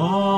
Oh.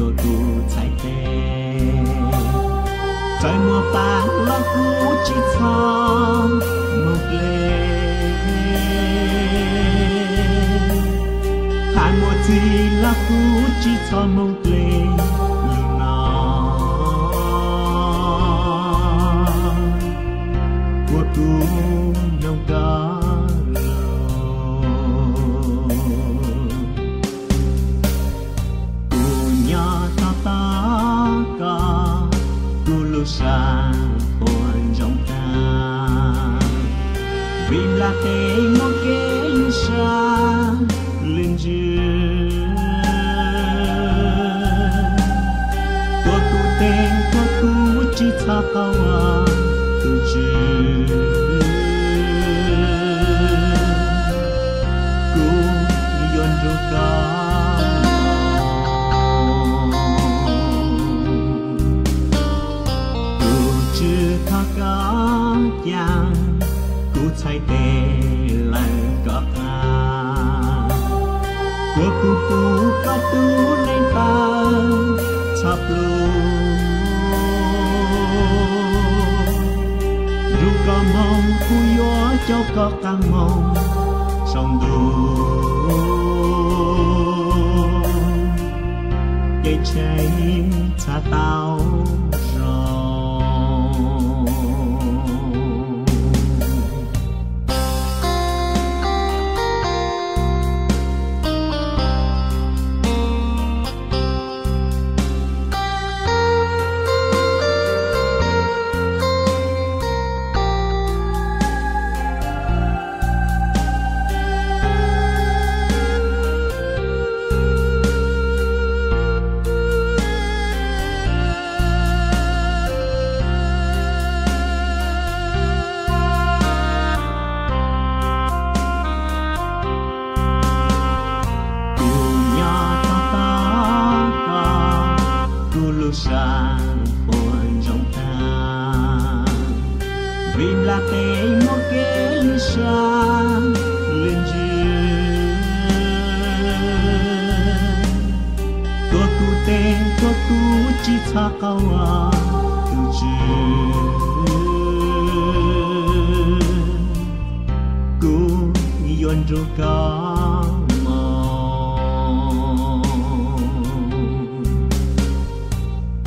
to tu chai te Trời mùa vàng lo ku chỉ thong một lệ si la ku chi cha mo ple luna 多涂添，多涂擦，擦干净。Ku ka tu nei ta chap lu mong cu yo cho có căng mong song du. dây cháy cha tao Vin la te mo ke li sha Linh ji Ko tu te ko tu chi tha ka wa Tu ji Ku yon ro ka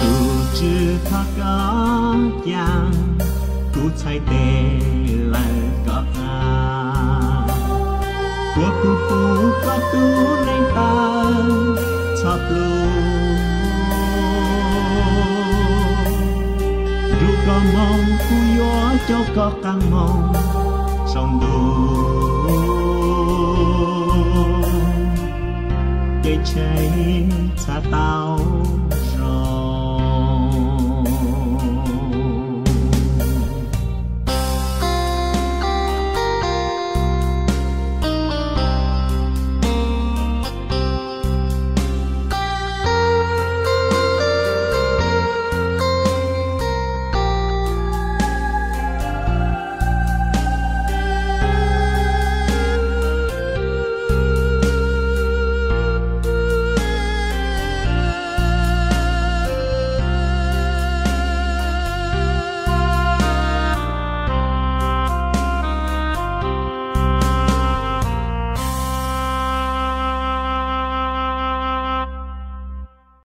Tu chi tha ka Yeah có tê là có à của cụ có tu nên ta chọc lu ru có mong cụ yo cho có căng mong